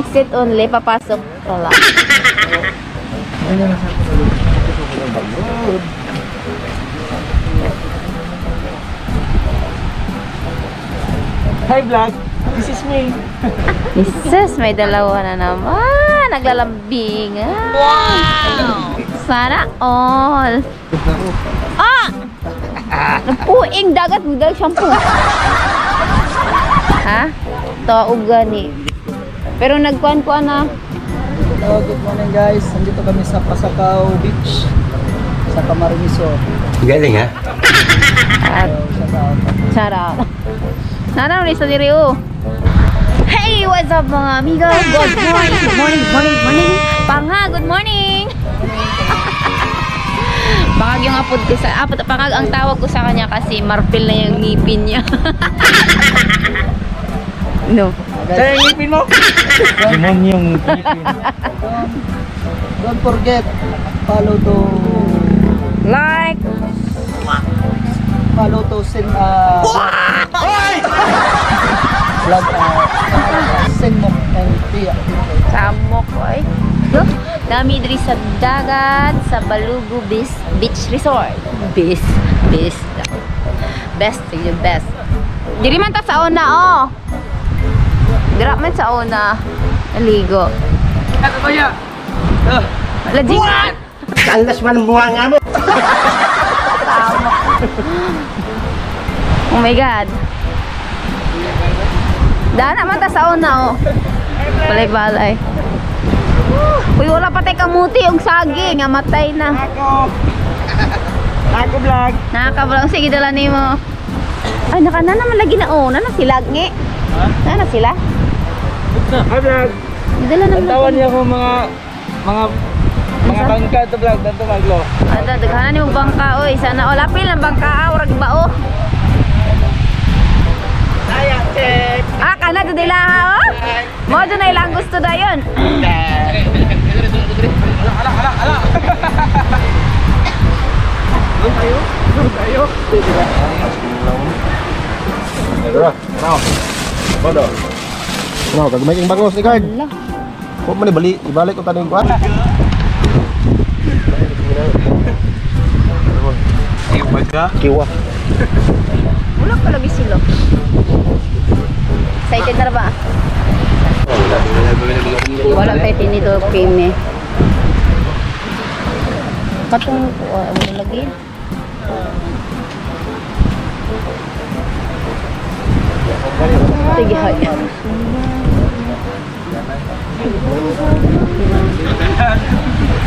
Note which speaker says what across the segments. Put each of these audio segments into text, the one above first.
Speaker 1: Exit only, papasok. Wala.
Speaker 2: Hi vlog, this is me.
Speaker 1: Jesus, may dalawa na naman. Naglalambing. Wow! Sana all. Ah! Nagpuing dagat dahil shampoo. ha? Taog gani. Pero nagkuhan-kuhan na.
Speaker 2: Hello, good morning guys. Nandito kami sa Pasakaw Beach sa Camariniso.
Speaker 3: Galing ha?
Speaker 1: At
Speaker 2: shout out.
Speaker 1: shout out. Sana ulit sa diri oh. Hey, what's up mga amigo? Good morning, good morning, good morning, good morning. Panga, good morning. Pangag yung apod ko sa, apod, pangag ang tawag ko sa kanya kasi marpil na yung ngipin niya. no.
Speaker 2: Sa'yo yung ngipin mo? Limon yung ngipin. Don't forget, follow to
Speaker 1: Like,
Speaker 2: follow to sin uh, vlog uh, sin mo and Tia.
Speaker 1: samok oy. Look, dami diri sa dagat sa Balugu Beach, Beach Resort. Beach, beach. Best, best. Diri man ta sa una oh. Dira man sa una. Naligo.
Speaker 2: Ano ba yan? Uh,
Speaker 1: Legit.
Speaker 3: Kalas man ang buha nga mo.
Speaker 1: Oh my God. Daan naman ta sa una, oh. Balay-balay. Uy, wala pa tayo kamuti yung saging. Amatay na.
Speaker 2: ako. Ako vlog.
Speaker 1: Nakakabalang. Sige, dala ni mo. Ay, naka na naman lagi na, oh. Nana sila, ngi. Nana sila?
Speaker 2: Hi vlog.
Speaker 1: Dala naman
Speaker 2: Antawan
Speaker 1: lagi.
Speaker 2: niya ko mga mga mga bangka to vlog dito maglo.
Speaker 1: Ada, daghanan ni mo bangka, oy. Sana, oh, lapil ng bangka, ah. Urag ba, oh.
Speaker 2: Saya check.
Speaker 1: Ah, kana to dila, ha, oh. Mo, na ilang gusto na yun.
Speaker 2: Ala ala ala. Doon tayo. Doon tayo.
Speaker 3: Tara, now. Bodo. No, kagumay kang bangos ni Card. Mo ni bali, ibalik ko taning kuan. Kiwa.
Speaker 1: Wala pa lagi sila. Excited na ba? Wala tayo tinito eh. Katong uh, wala lagi.
Speaker 3: 되게
Speaker 2: 하이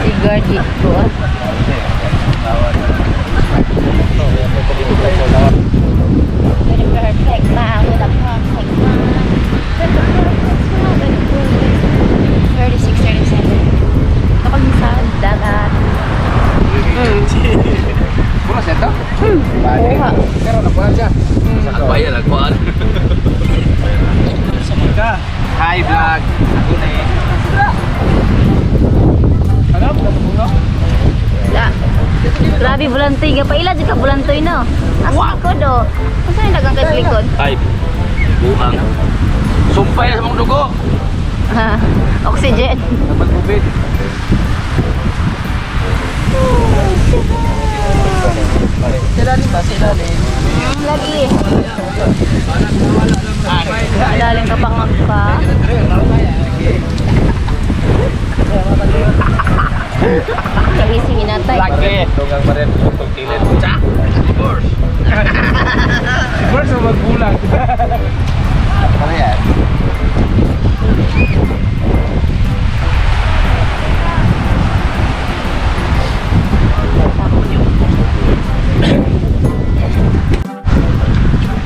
Speaker 2: 이걸 입고 Hãy subscribe cho kênh
Speaker 1: Ghiền Mì bulantoy ga pa ila jud ka bulantoy no. Asa ko do. Asa ni dagang kay likod?
Speaker 3: Ay, buhang. Sumpay na sa mong dugo.
Speaker 1: Ha. Oxygen.
Speaker 2: Napag-ubid. Sila ni ba? Sila ni.
Speaker 1: Lagi. Daling ka pang magpa. Kami si Hinatay.
Speaker 3: Dugang pa rin, tutong kilid. Tsa! Course.
Speaker 2: Siguro sa magbulang.
Speaker 3: Ano yan?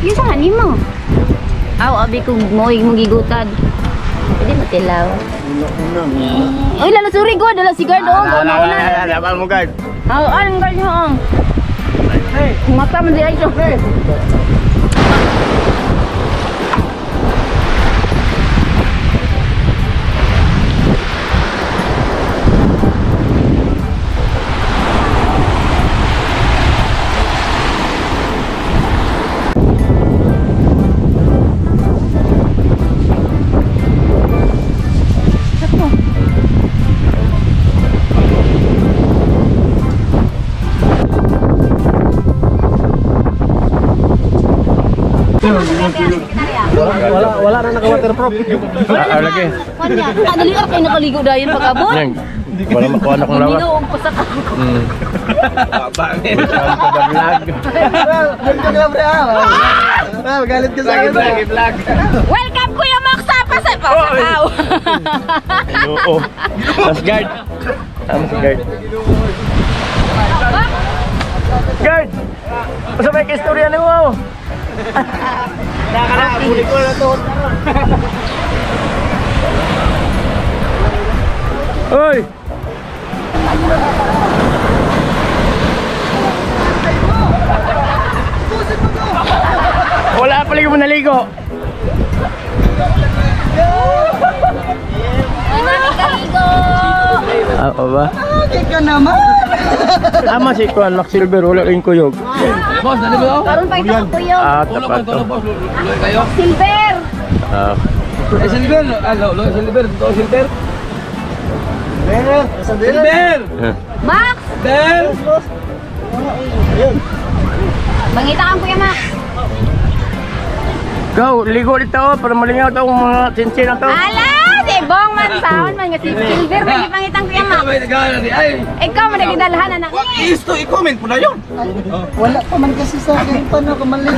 Speaker 1: Yung sa ani mo. Aw, abi kong mo mo gigutan. Pwede matilaw. Ay, lalo suri ko, dala sigar doon. Gauna una.
Speaker 3: Dapat mo guard.
Speaker 1: Aw, anong guard mo? ang?
Speaker 2: Hey!
Speaker 1: Mata man di ay ito.
Speaker 2: Hey!
Speaker 4: prof. Wala ka.
Speaker 1: Ano ni Arp ay nakaligo dahil pag-abot?
Speaker 4: Wala makuha na kong lawas.
Speaker 1: Minuong pa
Speaker 4: sa
Speaker 2: kako.
Speaker 4: Bakit? Sa the vlog.
Speaker 2: Galit ka lang. Galit ka sa akin.
Speaker 3: Lagi vlog.
Speaker 1: Welcome, Kuya Max, sa Pasapaw.
Speaker 4: Oo. Last guard. Tama si guard. Guard! Pasabay ka istorya na mo.
Speaker 2: Wala na, huli ko na.
Speaker 4: Oy! Wala pala yung naligo.
Speaker 1: Ano
Speaker 4: naligo? Ako ba?
Speaker 2: Bakit ka naman?
Speaker 4: Ama si Kwan, Max Silver, wala rin kuyog.
Speaker 2: Boss, dali ba?
Speaker 1: Karoon pa ito kuyog.
Speaker 4: Ah, tapat to.
Speaker 2: Tuloy kayo?
Speaker 1: Silver!
Speaker 4: Ah.
Speaker 2: Eh, Silver, ah, alo, lo, Silver, to Silver. Silver!
Speaker 4: Silver!
Speaker 1: Max!
Speaker 2: Silver!
Speaker 1: Mangitaan ko yan, Max.
Speaker 4: Go, ligo ulit ako para malingaw ito ang mga sinsin na
Speaker 1: ito. Alam! Bong man saon man nga si Silver may gipangitang kuya
Speaker 2: ma.
Speaker 1: Ikaw man nagidalhan na.
Speaker 2: Wag isto i-comment po na yon. Oh.
Speaker 5: Wala pa man kasi sa akin pa na kumalit.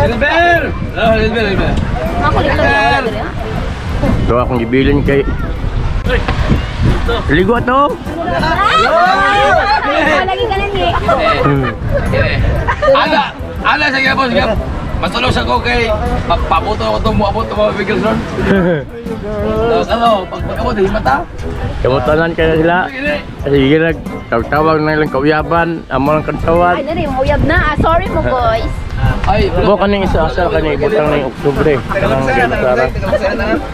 Speaker 2: Silver! Oh, Silver, Silver.
Speaker 1: Makulit lang.
Speaker 4: Ito akong gibilin kay Ligo to.
Speaker 2: Ligo to. Sa gabo, sige. Matulog sa ko kay pa- pabuto ako itong muabot ng mga bigil ron. Tapos ano, pag pag-abot, himata.
Speaker 4: Kamutanan kaya sila.
Speaker 2: Sige,
Speaker 4: Sige nag tawag na ilang kauyaban, amo lang
Speaker 1: Ay,
Speaker 4: kantawan.
Speaker 1: dali, uyab na. Ah, sorry po, boys.
Speaker 2: Ay,
Speaker 4: Bo kaning isa asa kani butang ning Oktubre. Kanang sara.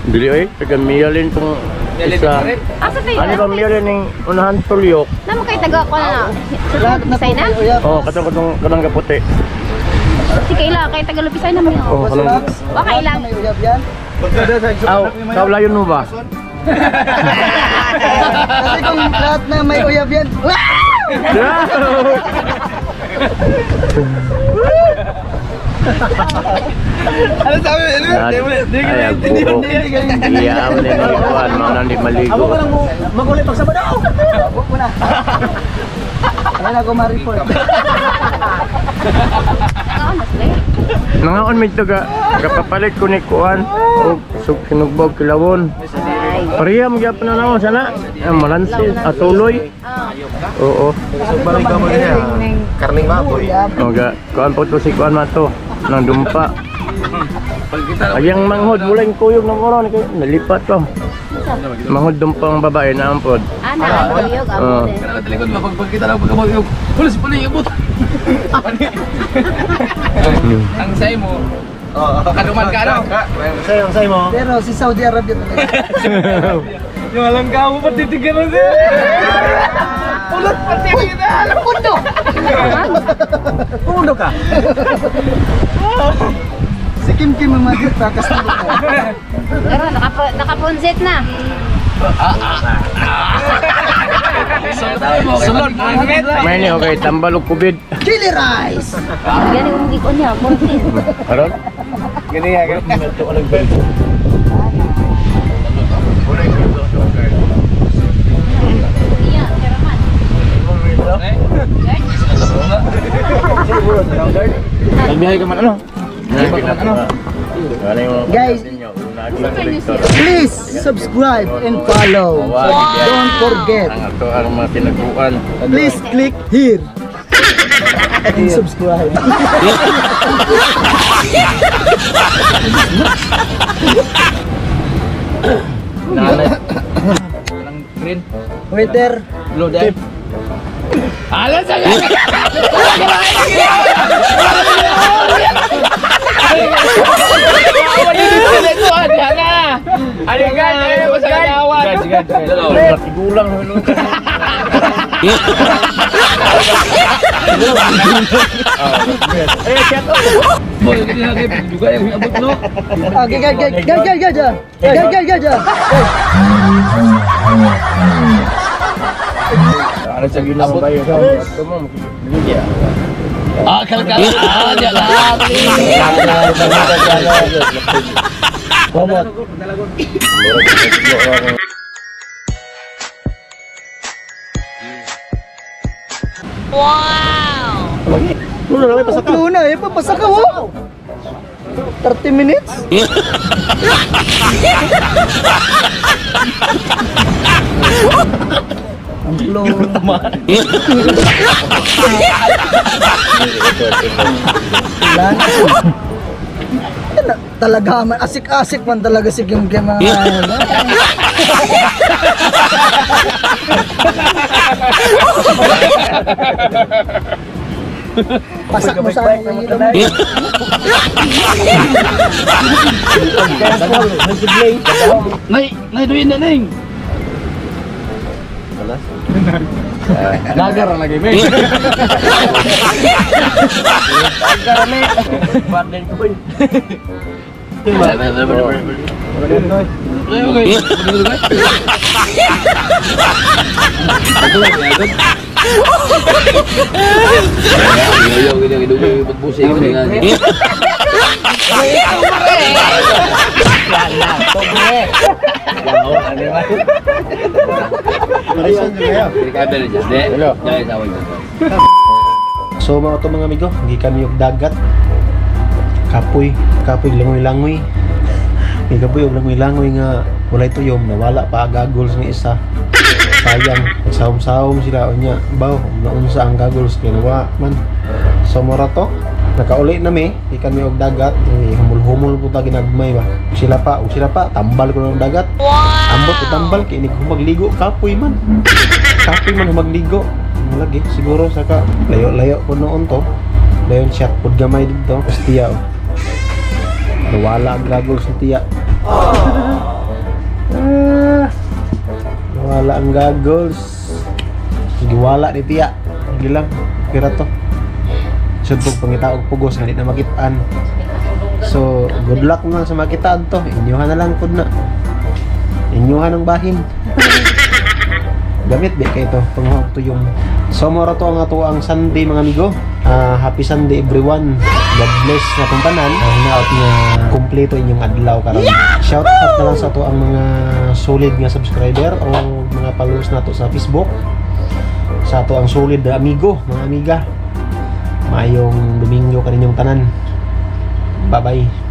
Speaker 4: Dili oy, taga miyalin tong isa.
Speaker 1: Asa kayo?
Speaker 4: Ano ba miyalin ning unahan tulyok?
Speaker 1: Namo kay taga ko na.
Speaker 5: Lahat na
Speaker 1: Lupisay na?
Speaker 5: po uyab.
Speaker 4: Oh, katong katong kanang kaputi.
Speaker 1: Si Kayla, kay Tagalupisay na mo yun. Oh, Oo,
Speaker 5: kalang. Baka ilang.
Speaker 4: Aw, kaulayon mo ba?
Speaker 5: Kasi kung lahat na may uyab yan, wow!
Speaker 2: Ano sabi ano mo? Hindi
Speaker 4: ka
Speaker 2: naintindihan.
Speaker 4: Hindi ka naintindihan. Mga ah, nandi ano, maligo. Ako ka lang
Speaker 5: magulit pag sabado. Ah, Huwag mo na. Wala ko ma-report.
Speaker 4: Nangaon may tuga. Kapapalit ko ni Kuan. Oh, o sub kinugbog kilawon. Pariyam gyap na naon sana. Malansi at tuloy. Oo.
Speaker 3: Subang ka mo niya. Karning baboy.
Speaker 4: Oga. Kuan po to si Kuan mato. Nang dumpa. Ayang manghod mulay kuyog ng koron. Nalipat to. Manghudong pang babae na ampod.
Speaker 1: Ah, ah. na
Speaker 4: ampod
Speaker 1: yung ampod.
Speaker 2: Kaya talikod mapagbag kita lang pagkabag yung pulis pala yung abot. Ang say mo, kaluman ka ano?
Speaker 3: Say, ang say mo.
Speaker 5: Pero si Saudi Arabia talaga.
Speaker 2: Yung alam ka mo patitigan na siya. Ulat pati ang ina. Alam ko to.
Speaker 3: Ulo ka.
Speaker 5: Si Kim Kim ang magit, takas na ko.
Speaker 1: Pero nakapu nakapunsit na.
Speaker 2: Sulod
Speaker 4: mo. Mayni, okay, tambalog kubid.
Speaker 5: Chili rice!
Speaker 1: Gani kung hindi ko niya, punsit.
Speaker 4: Karon?
Speaker 3: Gani ya, gani.
Speaker 2: Nagbihay ka man ano?
Speaker 5: Guys, please subscribe and follow. Don't forget. Please click here. and subscribe.
Speaker 2: green.
Speaker 5: Waiter.
Speaker 2: Blue dad. Alas, alas.
Speaker 4: Ada
Speaker 2: gua ada. Ada enggak ada masalah lawan. Enggak,
Speaker 5: enggak. Digulang lu. Oke, guys, guys, guys, guys, guys, guys, guys, guys,
Speaker 4: guys, Ana cagi na ba yun? Kamu Lydia.
Speaker 2: Ah, kalkan. Ah, jalan.
Speaker 3: Komot. Wow! Puno na lang pasaka.
Speaker 5: Puno na lang pasaka, wow! 30 minutes? Flow. Wala na. Tala- Talaga man, asik-asik man talaga si Kim Kim mga ano. Pasak mo sa akin yung ilong.
Speaker 2: Nay, nay duin na ning. Nagar ang lagi, may.
Speaker 4: Partner ko yun.
Speaker 2: Okay, okay. Ayaw, gini, gini, gini,
Speaker 3: Marisan nyo kayo.
Speaker 2: Kini kabe rin dyan.
Speaker 3: Hello.
Speaker 2: dahil sa awal.
Speaker 3: So mga to mga amigo, hindi kami yung dagat. Kapoy, kapoy langoy-langoy. May kapoy yung langoy-langoy nga walay tuyom nawala pa gagols ng isa. Sayang, nagsawom-sawom sila unya. Baw, naunsa ang gagols kay nawa man. So mura to, nakauli na mi, di kami og dagat, eh, humul-humul po ta ginagmay ba. Sila pa, o sila pa, tambal ko ng dagat. Ambot ko tambal kay ni humagligo kapoy man. Kapoy man humagligo. Ano lagi siguro saka layo-layo po noon to. Dayon shot pud gamay dito. Tiya oh. Nawala ang gagol sa tiya. Ah, nawala ang goggles. Giwala ni tiya. Sige lang. Pira to. Sud pug pangita og pugos nga na makitaan. So, good luck na sa makitaan to. Inyuhan na lang pud na. Inyuhan ang bahin. Gamit di kay to panghuwag to yung So mora to ang ato ang Sunday mga amigo. Ah, happy Sunday everyone. God bless na tong tanan. Ang naot nga kumpleto inyong adlaw karon. Shout out na lang sa to ang mga solid nga subscriber o mga followers nato sa Facebook. Sa to ang solid na amigo, mga amiga. Maayong Domingo kaninyong tanan. Bye-bye.